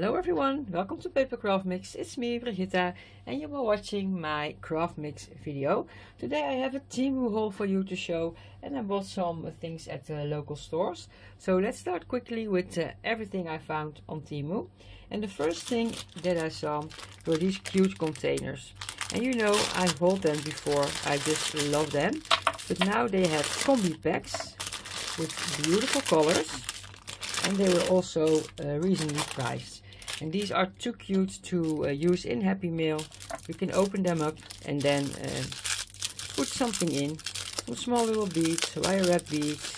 Hello everyone, welcome to Paper Craft Mix. It's me, Brigitta, and you are watching my craft mix video. Today I have a Temu haul for you to show, and I bought some things at the local stores. So let's start quickly with uh, everything I found on Temu. And the first thing that I saw were these cute containers. And you know, I hauled them before, I just love them. But now they have combi packs with beautiful colors and they were also uh, reasonably priced and these are too cute to uh, use in Happy Mail you can open them up and then uh, put something in. Some small little beads, wire wrap beads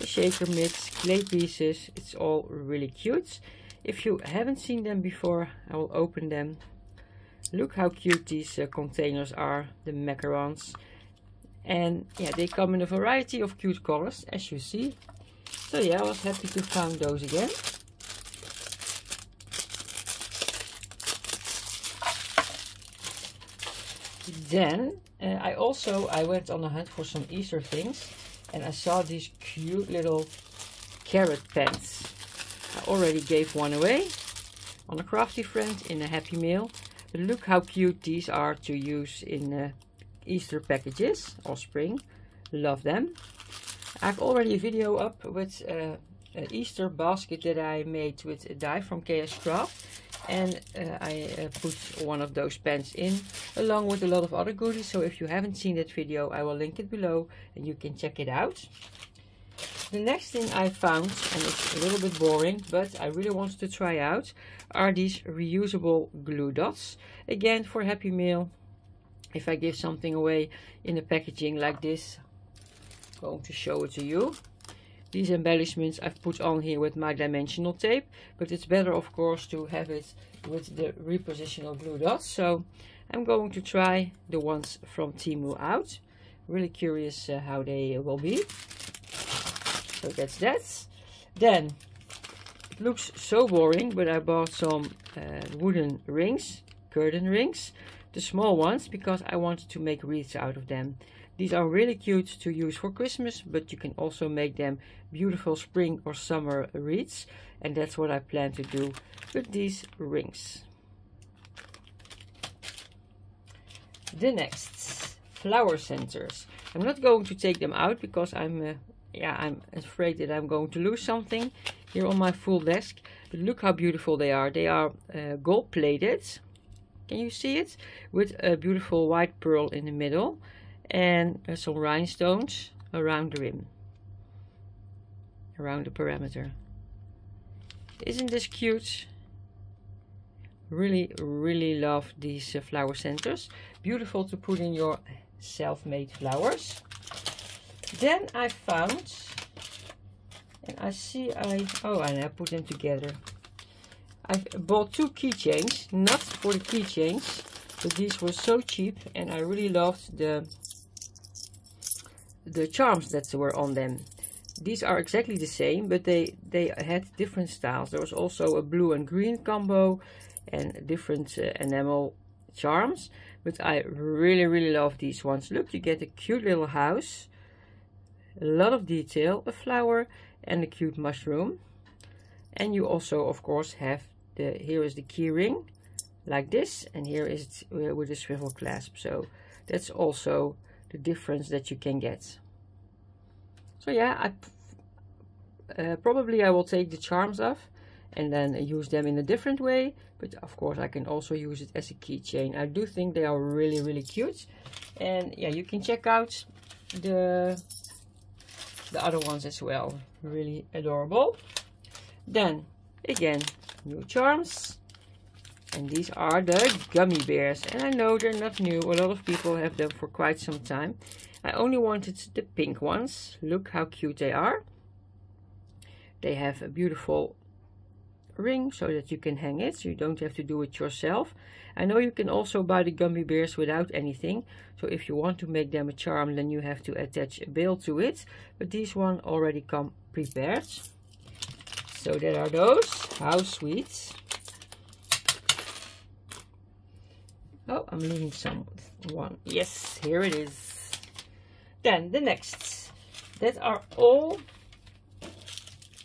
a shaker mix, clay pieces. It's all really cute. If you haven't seen them before I will open them. Look how cute these uh, containers are the macarons. And yeah they come in a variety of cute colors as you see. So yeah, I was happy to find those again. Then uh, I also I went on a hunt for some Easter things and I saw these cute little carrot pens. I already gave one away on a crafty friend in a happy mail. But look how cute these are to use in uh, Easter packages or spring. Love them. I've already a video up with uh, an Easter basket that I made with a die from KS Craft and uh, I uh, put one of those pens in along with a lot of other goodies. So if you haven't seen that video I will link it below and you can check it out. The next thing I found and it's a little bit boring but I really wanted to try out are these reusable glue dots. Again for Happy Mail if I give something away in a packaging like this I'm going to show it to you. These embellishments I've put on here with my dimensional tape, but it's better of course to have it with the repositional glue dots. So I'm going to try the ones from Temu out. Really curious uh, how they will be. So that's that. Then it looks so boring, but I bought some uh, wooden rings, curtain rings, the small ones, because I wanted to make wreaths out of them. These are really cute to use for Christmas, but you can also make them beautiful spring or summer wreaths. And that's what I plan to do with these rings. The next, flower centers. I'm not going to take them out because I'm, uh, yeah, I'm afraid that I'm going to lose something here on my full desk. But look how beautiful they are. They are uh, gold plated. Can you see it? With a beautiful white pearl in the middle and some rhinestones around the rim around the perimeter. Isn't this cute? Really really love these uh, flower centers. Beautiful to put in your self-made flowers. Then I found and I see I oh and I put them together. I've bought two keychains not for the keychains but these were so cheap and I really loved the the charms that were on them. These are exactly the same, but they, they had different styles. There was also a blue and green combo and different uh, enamel charms. But I really, really love these ones. Look, you get a cute little house, a lot of detail, a flower and a cute mushroom. And you also, of course, have the, here is the key ring, like this. And here is it with a swivel clasp. So that's also the difference that you can get. So yeah, I uh, probably I will take the charms off and then use them in a different way. But of course I can also use it as a keychain. I do think they are really, really cute. And yeah, you can check out the, the other ones as well. Really adorable. Then, again, new charms. And these are the gummy bears. And I know they're not new. A lot of people have them for quite some time. I only wanted the pink ones. Look how cute they are. They have a beautiful ring so that you can hang it. So you don't have to do it yourself. I know you can also buy the gummy bears without anything. So if you want to make them a charm, then you have to attach a bail to it. But these one already come prepared. So there are those. How sweet. Oh, I'm leaving some one. Yes, here it is. Then the next. That are all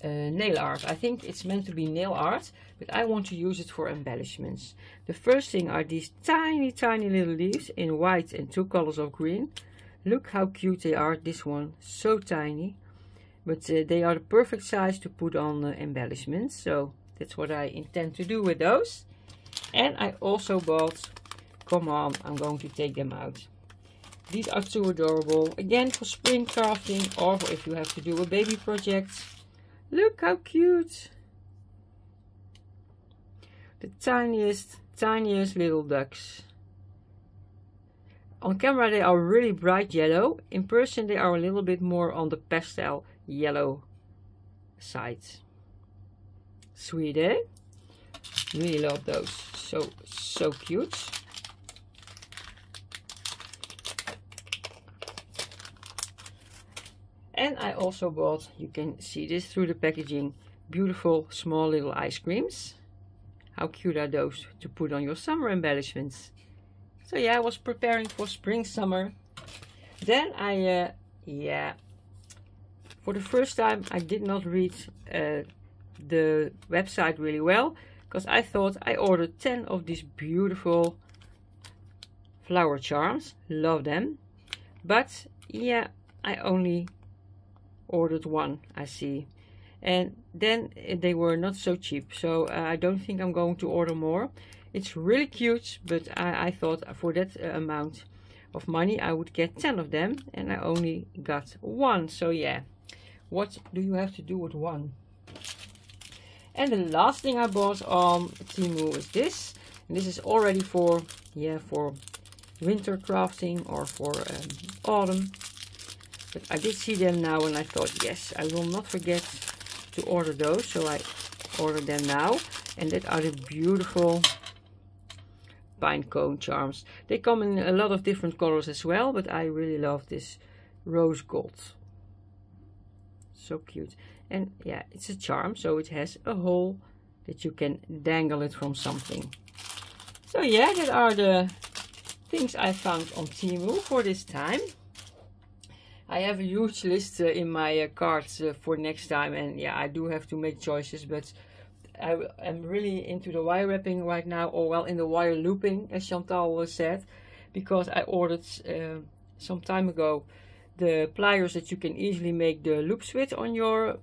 uh, nail art. I think it's meant to be nail art, but I want to use it for embellishments. The first thing are these tiny, tiny little leaves in white and two colors of green. Look how cute they are, this one, so tiny. But uh, they are the perfect size to put on uh, embellishments, so that's what I intend to do with those. And I also bought, come on, I'm going to take them out. These are too adorable. Again, for spring crafting or if you have to do a baby project. Look how cute. The tiniest, tiniest little ducks. On camera they are really bright yellow. In person they are a little bit more on the pastel yellow side. Sweet, eh? Really love those. So, so cute. And I also bought, you can see this through the packaging, beautiful small little ice creams. How cute are those to put on your summer embellishments? So yeah, I was preparing for spring, summer. Then I, uh, yeah, for the first time I did not read uh, the website really well because I thought I ordered 10 of these beautiful flower charms. Love them. But yeah, I only ordered one, I see. And then they were not so cheap, so uh, I don't think I'm going to order more. It's really cute, but I, I thought for that uh, amount of money I would get 10 of them, and I only got one. So yeah, what do you have to do with one? And the last thing I bought on Temu is this. And this is already for, yeah, for winter crafting or for um, autumn. But I did see them now and I thought, yes, I will not forget to order those. So I ordered them now. And that are the beautiful pine cone charms. They come in a lot of different colors as well, but I really love this rose gold. So cute. And yeah, it's a charm, so it has a hole that you can dangle it from something. So yeah, that are the things I found on Temu for this time. I have a huge list uh, in my uh, cards uh, for next time and yeah I do have to make choices but I am really into the wire wrapping right now or well in the wire looping as Chantal said because I ordered uh, some time ago the pliers that you can easily make the loops with on your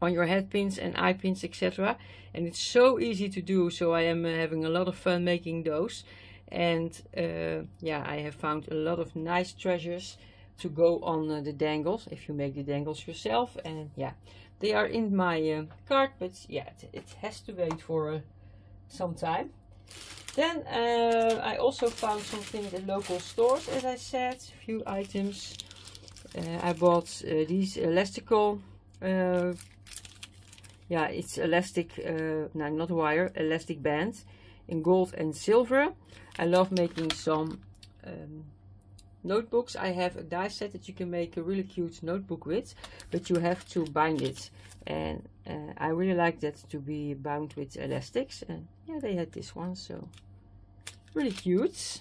on your head pins and eye pins etc and it's so easy to do so I am uh, having a lot of fun making those and uh, yeah I have found a lot of nice treasures to go on uh, the dangles if you make the dangles yourself. And yeah they are in my uh, cart but yeah it, it, has to wait for uh, some time. Then uh, I also found something at the local stores as I said a few items. Uh, I bought these elastical yeah it's elastic no not wire elastic bands in gold and silver. I love making some um, notebooks. I have a die set that you can make a really cute notebook with but you have to bind it. And uh, I really like that to be bound with elastics. And yeah they had this one so really cute.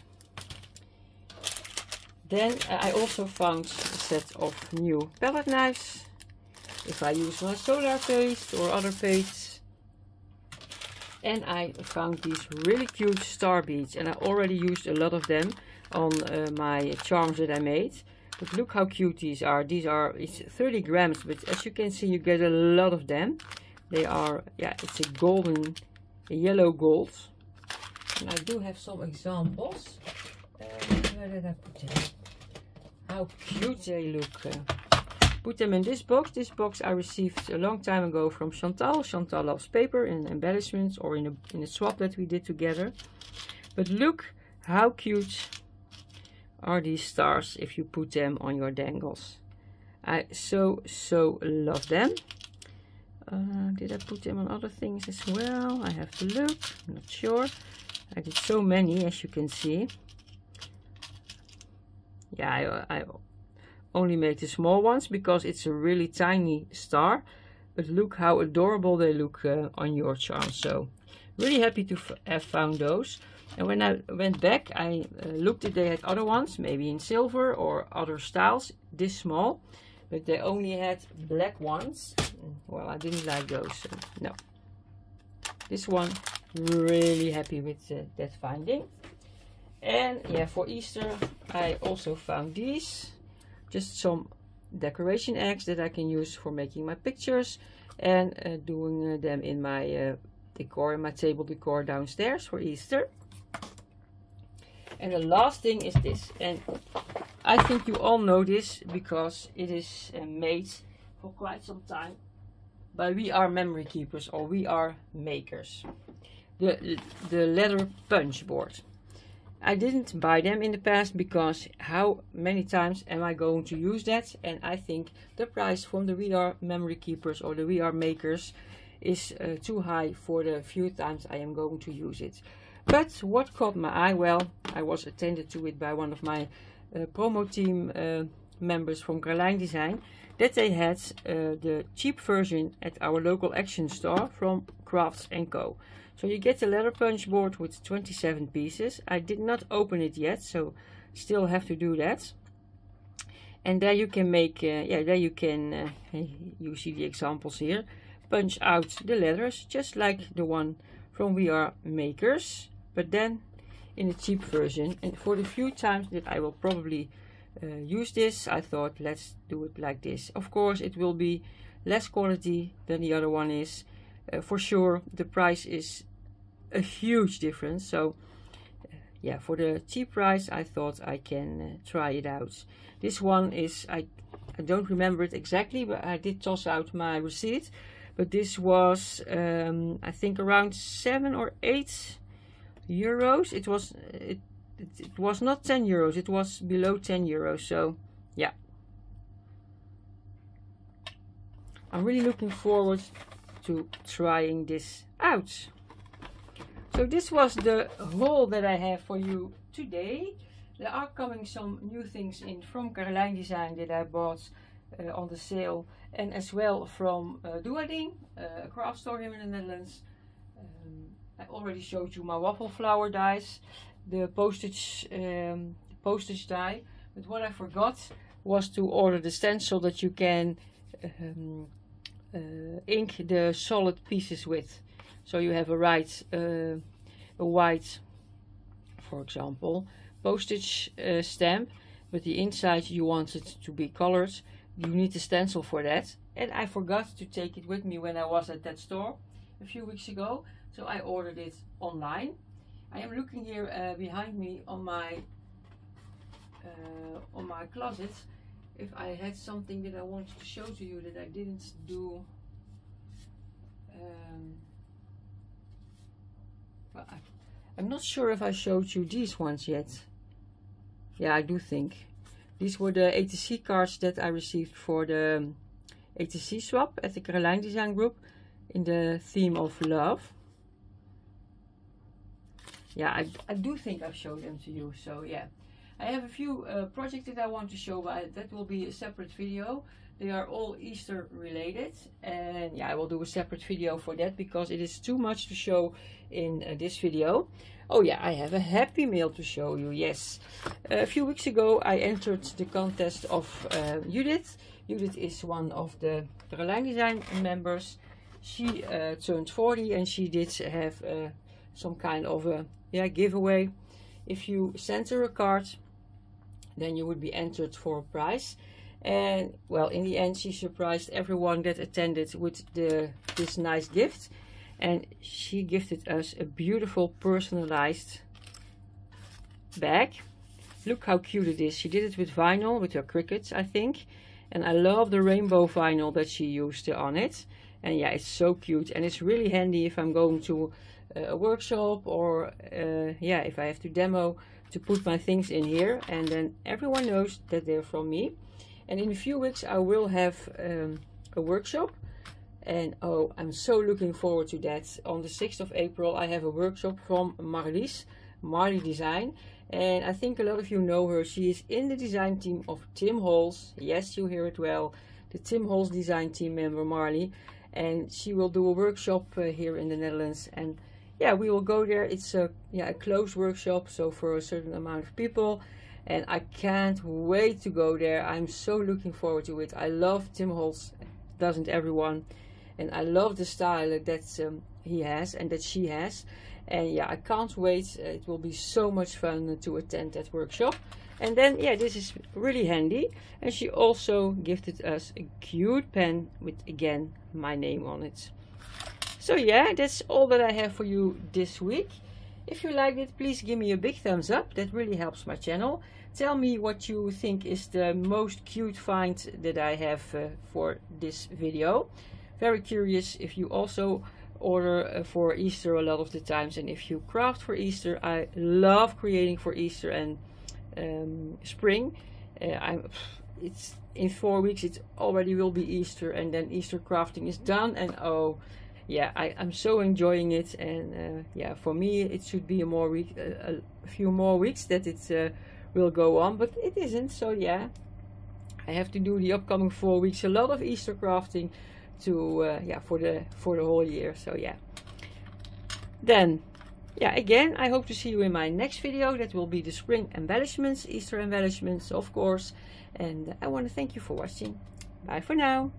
Then uh, I also found a set of new palette knives. If I use my solar paste or other paste. And I found these really cute star beads and I already used a lot of them on uh, my charms that I made. But look how cute these are. These are, it's 30 grams, but as you can see, you get a lot of them. They are, yeah, it's a golden, a yellow gold. And I do have some examples. Uh, where did I put them? How cute they look. Uh, put them in this box. This box I received a long time ago from Chantal. Chantal loves paper and embellishments or in a, in a swap that we did together. But look how cute are these stars if you put them on your dangles. I so, so love them. Uh, did I put them on other things as well? I have to look. I'm not sure. I did so many, as you can see. Yeah, I, I only made the small ones because it's a really tiny star. But look how adorable they look uh, on your charm. So, really happy to have found those. And when I went back, I uh, looked if they had other ones, maybe in silver or other styles, this small. But they only had black ones. Well, I didn't like those, so no. this one really happy with uh, that finding and yeah for Easter I also found these just some decoration eggs that I can use for making my pictures and uh, doing uh, them in my uh, decor in my table decor downstairs for Easter and the last thing is this and I think you all know this because it is uh, made for quite some time but we are memory keepers or we are makers. The the leather punch board. I didn't buy them in the past because how many times am I going to use that? And I think the price from the We Are Memory Keepers or the We Are Makers is uh, too high for the few times I am going to use it. But what caught my eye? Well, I was attended to it by one of my uh, promo team uh, members from Carlijn Design that they had uh, the cheap version at our local action store from Crafts & Co. So you get the letter punch board with 27 pieces. I did not open it yet, so still have to do that. And there you can make, uh, yeah, there you can, uh, you see the examples here, punch out the letters, just like the one from We Are Makers, but then in a cheap version. And for the few times that I will probably uh, use this, I thought let's do it like this. Of course, it will be less quality than the other one is. Uh, for sure, the price is a huge difference. So uh, yeah, for the cheap price, I thought I can uh, try it out. This one is, I, I don't remember it exactly, but I did toss out my receipt. But this was, um, I think, around seven or eight euros. It was, it, it, it was not 10 euros. It was below 10 euros. So, yeah. I'm really looking forward to trying this out. So this was the haul that I have for you today. There are coming some new things in from Carlijn Design that I bought uh, on the sale and as well from uh, Duading, uh, a craft store here in the Netherlands. Um, I already showed you my waffle flower dies, the postage, um, postage die. But what I forgot was to order the stencil that you can um, uh, ink the solid pieces with. So you have a right, uh, a white, for example, postage uh, stamp, but the inside you want it to be colored. You need a stencil for that. And I forgot to take it with me when I was at that store a few weeks ago. So I ordered it online. I am looking here uh, behind me on my uh, on my closet if I had something that I wanted to show to you that I didn't do um, I'm not sure if I showed you these ones yet. Yeah, I do think. These were the ATC cards that I received for the um, ATC swap at the Carlijn Design Group in the theme of love. Yeah, I, I do think I've showed them to you, so yeah. I have a few uh, projects that I want to show, but that will be a separate video. They are all Easter related and yeah, I will do a separate video for that because it is too much to show in uh, this video. Oh yeah, I have a happy mail to show you, yes. A few weeks ago I entered the contest of uh, Judith. Judith is one of the Carlijn Design members. She uh, turned 40 and she did have uh, some kind of a yeah giveaway. If you sent her a card, then you would be entered for a prize. And well in the end she surprised everyone that attended with the this nice gift. And she gifted us a beautiful personalized bag. Look how cute it is. She did it with vinyl with her Cricuts, i think. And i love the rainbow vinyl that she used on it. And yeah it's so cute. And it's really handy if i'm going to a workshop or uh, yeah if i have to demo to put my things in here. And then everyone knows that they're from me. And in a few weeks I will have um, a workshop. And oh I'm so looking forward to that. On the 6th of April I have a workshop from Marlies Marley Design. And I think a lot of you know her. She is in the design team of Tim Holtz. Yes you hear it well. The Tim Holtz design team member Marley and she will do a workshop uh, here in the Netherlands. And yeah we will go there. It's a yeah a closed workshop so for a certain amount of people. And I can't wait to go there. I'm so looking forward to it. I love Tim Holtz, doesn't everyone? And I love the style that um, he has and that she has. And yeah I can't wait. It will be so much fun to attend that workshop. And then yeah this is really handy. And she also gifted us a cute pen with again my name on it so yeah that's all that I have for you this week. If you liked it please give me a big thumbs up. That really helps my channel. Tell me what you think is the most cute find that I have uh, for this video. Very curious if you also order uh, for Easter a lot of the times and if you craft for Easter I love creating for Easter and um, spring. Uh, I'm it's in four weeks it already will be Easter and then Easter crafting is done and oh yeah I, I'm so enjoying it and uh, yeah for me it should be a more week a few more weeks that it uh, will go on but it isn't so yeah. I have to do the upcoming four weeks a lot of Easter crafting to uh, yeah for the for the whole year so yeah. Then yeah again I hope to see you in my next video. That will be the spring embellishments Easter embellishments of course and I want to thank you for watching. Bye for now